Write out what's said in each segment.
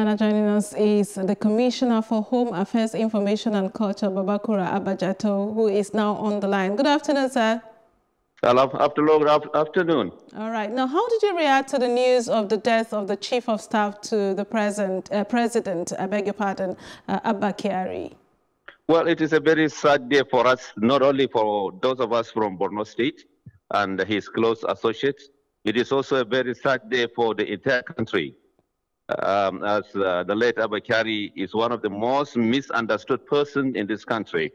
And joining us is the Commissioner for Home Affairs, Information and Culture, Baba Kura Abba Jato, who is now on the line. Good afternoon, sir. Hello, afternoon. afternoon. All right. Now, how did you react to the news of the death of the Chief of Staff to the present, uh, President, I beg your pardon, uh, Abba Kyari? Well, it is a very sad day for us, not only for those of us from Borno State and his close associates. It is also a very sad day for the entire country um, as uh, the late Abba Kyari is one of the most misunderstood person in this country.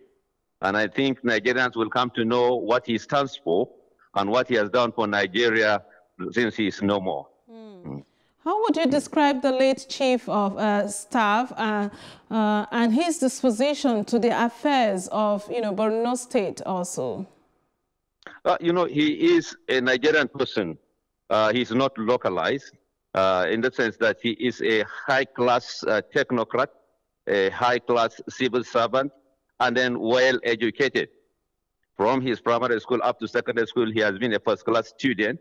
And I think Nigerians will come to know what he stands for and what he has done for Nigeria since he is no more. Mm. How would you describe the late chief of uh, staff uh, uh, and his disposition to the affairs of, you know, Borno State also? Uh, you know, he is a Nigerian person. Uh, he's not localized uh, in the sense that he is a high-class uh, technocrat, a high-class civil servant, and then well-educated. From his primary school up to secondary school, he has been a first-class student,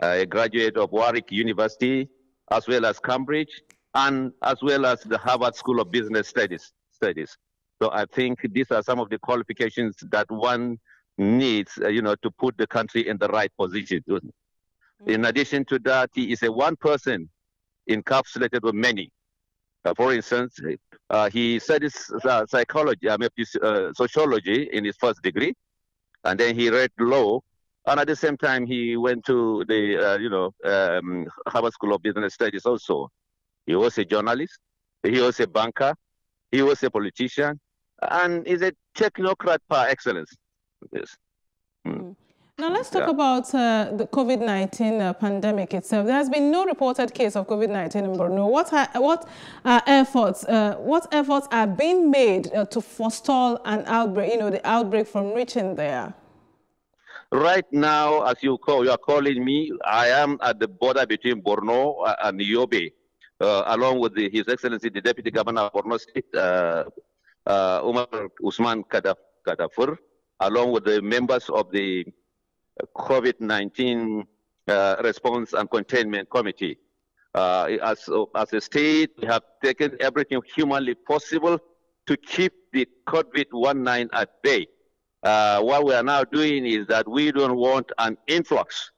uh, a graduate of Warwick University, as well as Cambridge, and as well as the Harvard School of Business Studies. Studies. So I think these are some of the qualifications that one needs, uh, you know, to put the country in the right position. In addition to that, he is a one person encapsulated with many. Uh, for instance, uh, he studies uh, psychology, I mean, uh, sociology in his first degree, and then he read law, and at the same time he went to the, uh, you know, um, Harvard School of Business Studies also. He was a journalist, he was a banker, he was a politician, and is a technocrat par excellence. Yes. Mm. Mm. Now let's talk yeah. about uh, the COVID-19 uh, pandemic itself. There has been no reported case of COVID-19 in Borno. What are, what are efforts? Uh, what efforts are being made uh, to forestall an outbreak? You know, the outbreak from reaching there. Right now, as you call, you are calling me. I am at the border between Borno uh, and Yobe, uh, along with the, His Excellency the Deputy Governor of Borno State, Umar Usman Kadafur, along with the members of the COVID-19 uh, response and containment committee. Uh, as, as a state, we have taken everything humanly possible to keep the COVID-19 at bay. Uh, what we are now doing is that we don't want an influx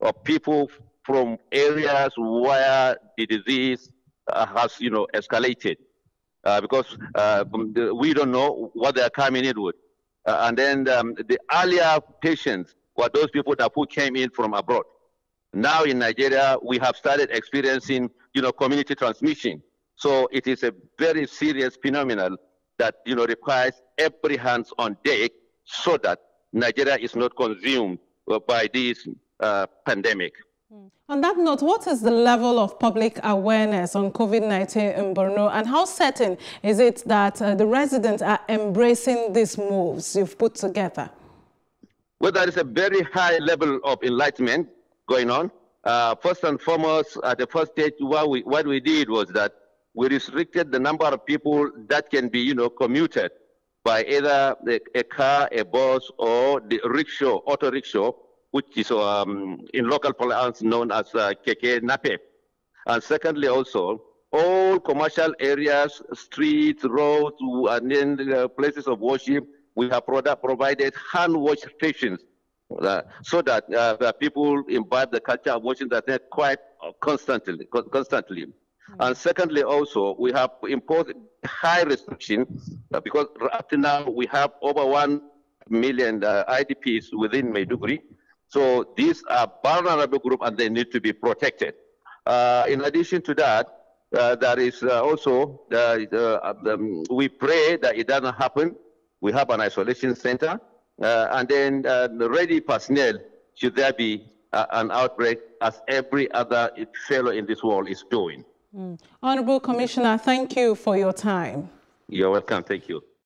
of people from areas where the disease uh, has, you know, escalated. Uh, because uh, we don't know what they are coming in with. and then um, the earlier patients were those people that who came in from abroad. Now in Nigeria, we have started experiencing, you know, community transmission. So it is a very serious phenomenon that, you know, requires every hands on deck so that Nigeria is not consumed by this uh, pandemic. Hmm. On that note, what is the level of public awareness on COVID-19 in Borno and how certain is it that uh, the residents are embracing these moves you've put together? Well, there is a very high level of enlightenment going on. Uh, first and foremost, at the first stage, what we, what we did was that we restricted the number of people that can be, you know, commuted by either a, a car, a bus, or the rickshaw, auto rickshaw, which is um, in local parlance known as uh, keke NAPEP. And secondly, also, all commercial areas, streets, roads, and then uh, places of worship we have provided hand wash stations uh, so that uh, people imbibe the culture of washing their hands quite constantly. constantly. Mm-hmm. And secondly, also, we have imposed high restriction uh, because up to now we have over 1 million uh, IDPs within Maiduguri. So these are vulnerable group and they need to be protected. Uh, in addition to that, uh, there is also, um, we pray that it doesn't happen we have an isolation center, uh, and then uh, ready personnel should there be uh, an outbreak as every other fellow in this world is doing. Mm. Honorable Commissioner, thank you for your time. You're welcome. Thank you.